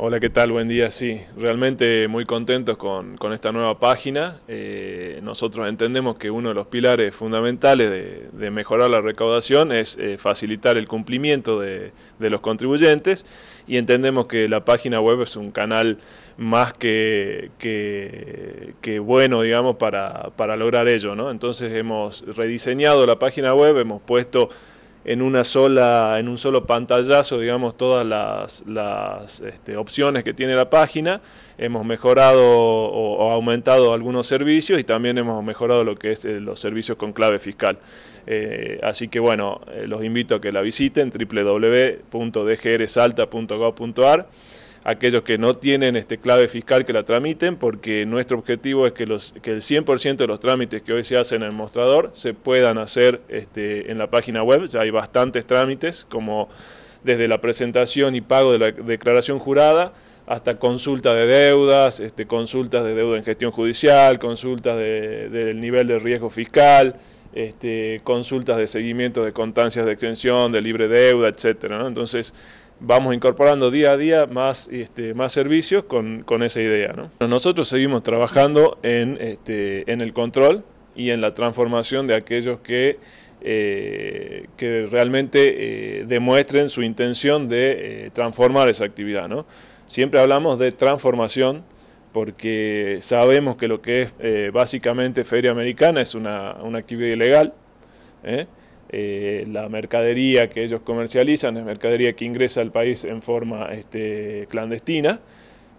Hola, ¿qué tal? Buen día. Sí, realmente muy contentos con, esta nueva página. Eh, nosotros entendemos que uno de los pilares fundamentales de, mejorar la recaudación es eh, facilitar el cumplimiento de, los contribuyentes y entendemos que la página web es un canal más que, bueno, digamos, para, lograr ello. Entonces hemos rediseñado la página web, hemos puesto en una sola, en un solo pantallazo, digamos, todas las, este, opciones que tiene la página. Hemos mejorado o, aumentado algunos servicios y también hemos mejorado lo que es eh, los servicios con clave fiscal. Eh, así que bueno, eh, los invito a que la visiten www.dgrsalta.gov.ar aquellos que no tienen este clave fiscal que la tramiten, porque nuestro objetivo es que, los, que el 100% de los trámites que hoy se hacen en el mostrador se puedan hacer este, en la página web. Ya hay bastantes trámites, como desde la presentación y pago de la declaración jurada hasta consulta de deudas, este, consultas de deuda en gestión judicial, consultas del nivel de riesgo fiscal, este, consultas de seguimiento de constancias de extensión, de libre deuda, etcétera. Entonces, vamos incorporando día a día más, este, más servicios con, esa idea. Nosotros seguimos trabajando en, este, en el control y en la transformación de aquellos que, eh, que realmente eh, demuestren su intención de eh, transformar esa actividad. ¿no? Siempre hablamos de transformación porque sabemos que lo que es básicamente feria americana es una, una actividad ilegal. Eh, la mercadería que ellos comercializan es mercadería que ingresa al país en forma este, clandestina,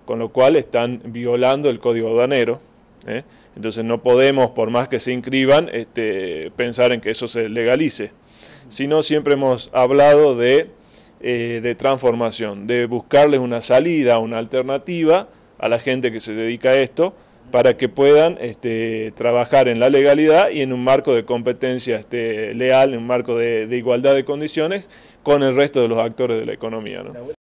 con lo cual están violando el código aduanero. ¿eh? Entonces no podemos, por más que se inscriban, este, pensar en que eso se legalice, sino siempre hemos hablado de, eh, de transformación, de buscarles una salida, una alternativa a la gente que se dedica a esto, para que puedan este, trabajar en la legalidad y en un marco de competencia este, leal, en un marco de, igualdad de condiciones con el resto de los actores de la economía.